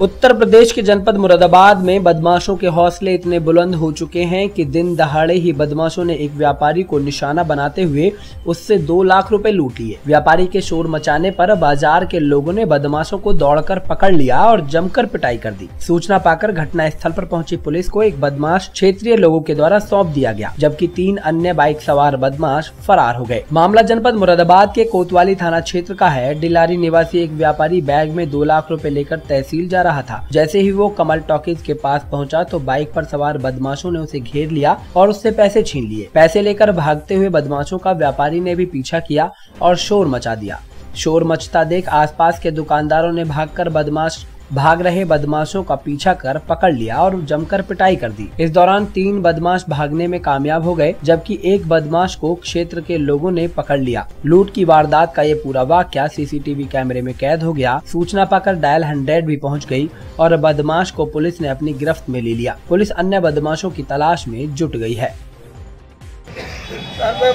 उत्तर प्रदेश के जनपद मुरादाबाद में बदमाशों के हौसले इतने बुलंद हो चुके हैं कि दिन दहाड़े ही बदमाशों ने एक व्यापारी को निशाना बनाते हुए उससे दो लाख रुपए लूट लिए व्यापारी के शोर मचाने पर बाज़ार के लोगों ने बदमाशों को दौड़कर पकड़ लिया और जमकर पिटाई कर दी। सूचना पाकर घटना स्थल पर पहुँची पुलिस को एक बदमाश क्षेत्रीय लोगों के द्वारा सौंप दिया गया, जबकि तीन अन्य बाइक सवार बदमाश फरार हो गए। मामला जनपद मुरादाबाद के कोतवाली थाना क्षेत्र का है। डिलारी निवासी एक व्यापारी बैग में दो लाख रूपए लेकर तहसील जा रहा रहा था। जैसे ही वो कमल टॉकीज के पास पहुँचा तो बाइक पर सवार बदमाशों ने उसे घेर लिया और उससे पैसे छीन लिए। पैसे लेकर भागते हुए बदमाशों का व्यापारी ने भी पीछा किया और शोर मचा दिया। शोर मचता देख आसपास के दुकानदारों ने भागकर बदमाश भाग रहे बदमाशों का पीछा कर पकड़ लिया और जमकर पिटाई कर दी। इस दौरान तीन बदमाश भागने में कामयाब हो गए, जबकि एक बदमाश को क्षेत्र के लोगों ने पकड़ लिया। लूट की वारदात का ये पूरा वाक्य सीसीटीवी कैमरे में कैद हो गया। सूचना पाकर डायल हंड्रेड भी पहुँच गई और बदमाश को पुलिस ने अपनी गिरफ्त में ले लिया। पुलिस अन्य बदमाशों की तलाश में जुट गई है।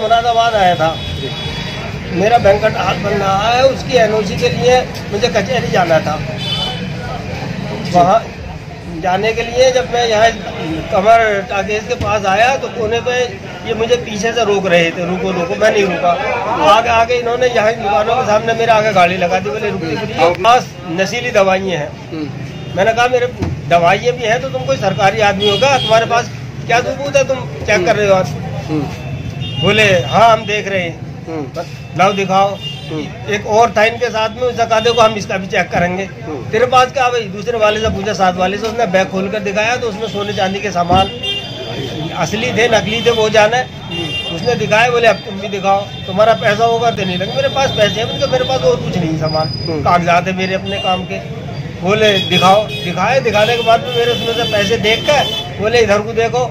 मुरादाबाद आया था। मेरा बैंक का हाथ बन रहा है, उसकी एनओसी के लिए मुझे कचहरी जाना था। वहाँ जाने के लिए जब मैं यहाँ कमर टाकेज के पास आया तो कोने पे ये मुझे पीछे से रोक रहे थे रुको रुको मैं नहीं रुका। आगे आगे इन्होंने यहाँ दुकानों के सामने मेरे आगे गाड़ी लगा दी बोले रुकती पास नशीली दवाइयाँ हैं। मैंने कहा मेरे दवाइयाँ भी हैं तो तुम कोई सरकारी आदमी होगा? तुम्हारे पास क्या सबूत है? तुम चेक कर रहे हो बोले हाँ हम देख रहे हैं। लाओ दिखाओ। एक और था इनके साथ में उसने कहा देखो हम इसका भी चेक करेंगे। तेरे पास क्या भाई दूसरे वाले से पूछा साथ वाले से उसने बैग खोल कर दिखाया तो उसमें सोने चांदी के सामान असली थे नकली थे वो जाना। है उसने दिखाया बोले अब तुम भी दिखाओ तुम्हारा पैसा होगा तो नहीं लगे मेरे पास पैसे हैं उनके मेरे पास और कुछ नहीं सामान। कागजात है मेरे अपने काम के। बोले दिखाओ। दिखाए दिखाने के बाद मेरे उसमें से पैसे देख कर बोले इधर को देखो।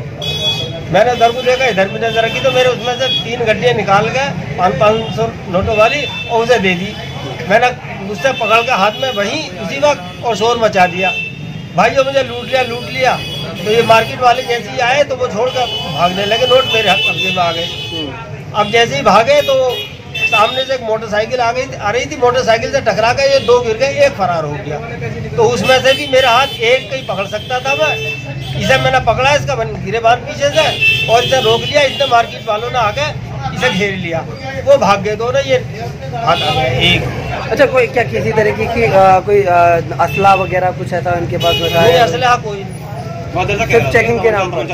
मैंने उधर को देखा इधर भी नज़र रखी तो मेरे उसमें से तीन गड्डियाँ निकाल के पाँच पाँच सौ नोटों वाली और उसे दे दी। मैंने उससे पकड़ के हाथ में वहीं उसी वक्त और शोर मचा दिया। भाई जो मुझे लूट लिया लूट लिया। तो ये मार्केट वाले जैसे ही आए तो वो छोड़ कर भागने लगे नोट मेरे हाथ कब्जे में आ गए। अब जैसे ही भागे तो सामने से एक मोटरसाइकिल आ गई आ रही थी मोटरसाइकिल से टकरा गए ये दो गिर गए एक फरार हो गया। तो उसमें से भी मेरा हाथ एक कहीं पकड़ सकता था मैं। इसे मैंने पकड़ा इसका गिरे बार पीछे से और इसे रोक लिया इसने मार्केट वालों ने आके इसे घेर लिया। वो भाग गए दोनों ये भाग आ गया एक। अच्छा कोई क्या किसी तरीके की आ, कोई असला वगैरह कुछ ऐसा उनके पास नहीं असला कोई सिर्फ़ चेकिंग के नाम पर।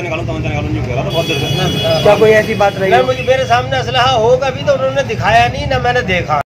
क्या कोई ऐसी बात नहीं मुझे मेरे सामने असलहा होगा भी तो उन्होंने दिखाया नहीं ना मैंने देखा।